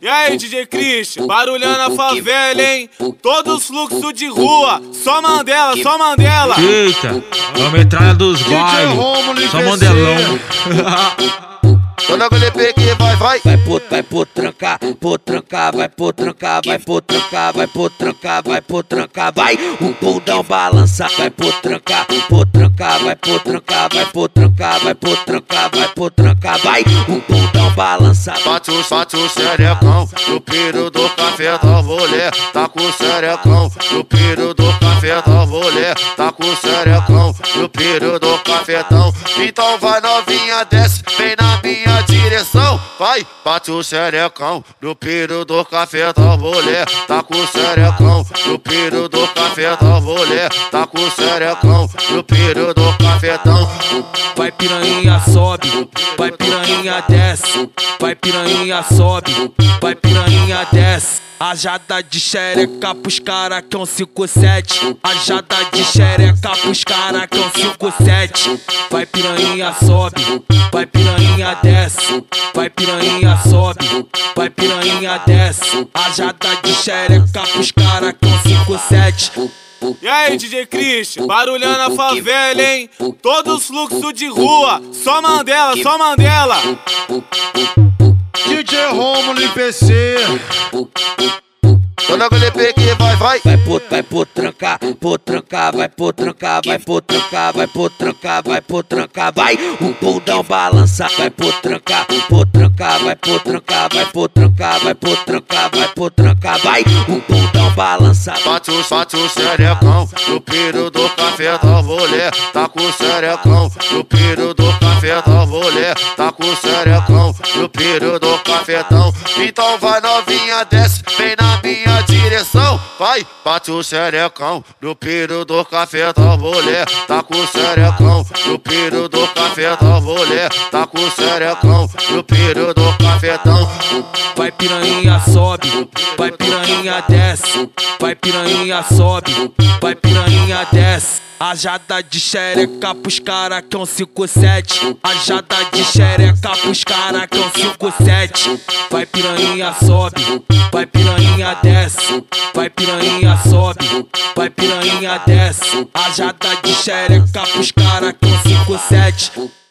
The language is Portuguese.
E aí, DJ Christian, barulhando a favela, hein? Todos os fluxos de rua, só Mandela, só Mandela. Eita, é a metralha dos bailes, só Mandelão. Toda GLP que vai, vai. Vai por, vai por trancar, por trancar, vai por trancar, vai por trancar, vai por trancar, vai por trancar, vai. O bundão balança, vai por trancar, por trancar, vai por trancar, vai por trancar, vai por trancar, vai por trancar, vai. O bundão balança. Bate o, bate o xerecão no piro do café da mulher. Tá com o xerecão no piro do café da mulher. Tá com o xerecão no piro do cafetão. Então vai novinha, desce, vem na minha direção. Vai, bate o xerecão no piro do da mulher. Tá com o xerecão no piro do da mulher. Tá com o xerecão no piro do cafetão. Vai piranha sobe, vai piranha desce, vai piranha sobe, vai piranha desce. A jada de xereca pros cara que é um 57 A jada de xereca pros cara que é um 57 Vai piranha sobe, vai piranha desce. Vai piranha sobe, vai piranha desce. A jada de xereca pros cara que é um 57 E aí, DJ Christian, barulhando a favela, hein? Todos os fluxos de rua, só Mandela, só Mandela. DJ Romulo IPC. Toda GLP que vai, vai. Vai por, vai por trancar, por trancar, vai por trancar, vai por trancar, vai por trancar, vai por trancar, vai. O bundão balança, vai por trancar, por trancar, vai por trancar, vai por trancar, vai por trancar, vai por trancar, vai. O bundão balança. Bate o, bate o xerecão no piro do café da mulher. Tá com o xerecão no piro do café da mulher. Tá com o xerecão no piro do cafetão. Então vai novinha, desce, vem na minha direção. Vai, bate o xerecão no piro do da mulher. Tá com o xerecão no piro do da mulher. Tá com o xerecão no piro do cafetão. Vai piranha sobe, vai piranha desce, vai piranha sobe, vai piranha desce. A jada de xereca pros cara que é um 57 A jada de xereca pros cara que é um 57 Vai piranha sobe, vai piranha desce. Vai piranha sobe, vai piranha desce. A jada de xereca pros cara que é um 57